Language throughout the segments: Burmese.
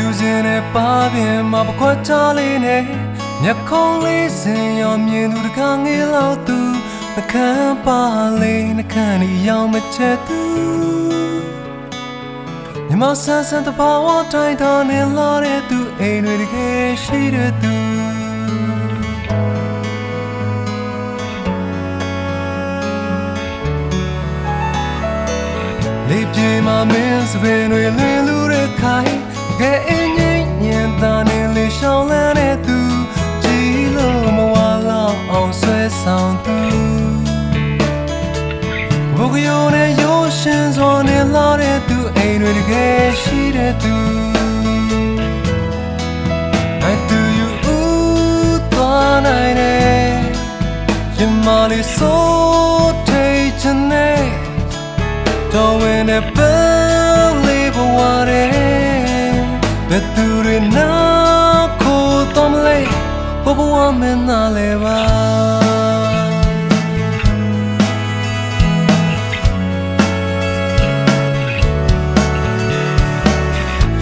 ဖြူစင်တဲ့ပါပြင်မှာပခွက်ချလေးနဲ့မျက်ခုံးလေးစင်ရောမြင်သူတကားငေးလောက်သူနှကန်းပါလေးနှကန်းဒီရောက်မချက်သူမြမဆန်းဆန်းတဘာဝတိုင်းတော်နေလာတဲ့သူအိမ်တွေတကယ်ရှိတဲ့သူလေးပြေမှာမင်းစပင်တွေလင်းလူတဲ့ခိုင် ကဲအင်းငိမ့်ညင်သားနေလေးရှောင်းလန်းတဲ့သူကြည်လို့မဝါလောက်အောင်ဆွဲဆောင်သူဘုကယုံနဲ့ရိုးရှင်စွာနဲ့လာတဲ့သူအိမ်တွေတကယ်ရှိတဲ့သူ I do you သွားနိုင်တယ်ရင်မလေးစိုးထိတ်ချင်တဲ့တော်ဝင်တဲ့ပန်းလေးဘဝတဲ့ မင်းနာလဲပါ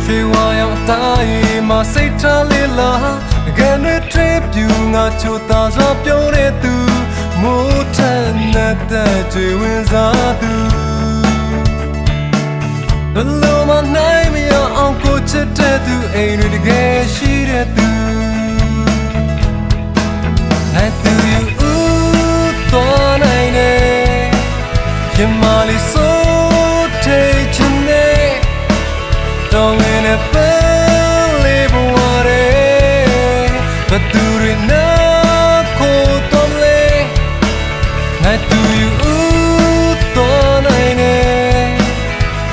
ရွှေဝါရောင်တိုင်းမှာစိတ်ထားလေးလားငယ်နဲ့ထွေးပြူငါချိုသာစွာပြောတဲ့သူမိုးထန်တဲ့ကြွေဝင်စားသူဘလို့မနိုင်မရအောင်ကိုချစ်တဲ့သူအိမ် မြန်မာလေးစိုးထိတ်ချင်နေတောင်းနေတဲ့ပန်းလေးဘဝရဲဘသူတွေနာကိုတော်လေငါတူယူဦးတော်နိုင်နေ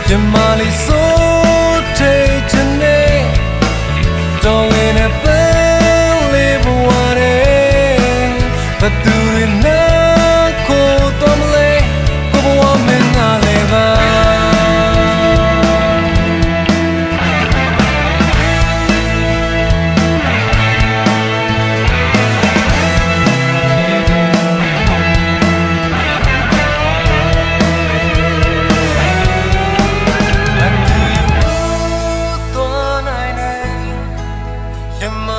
မြန်မာလေးစိုးထိတ်ချင်နေတောင်း them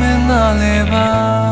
မင်းသားလည်းပါ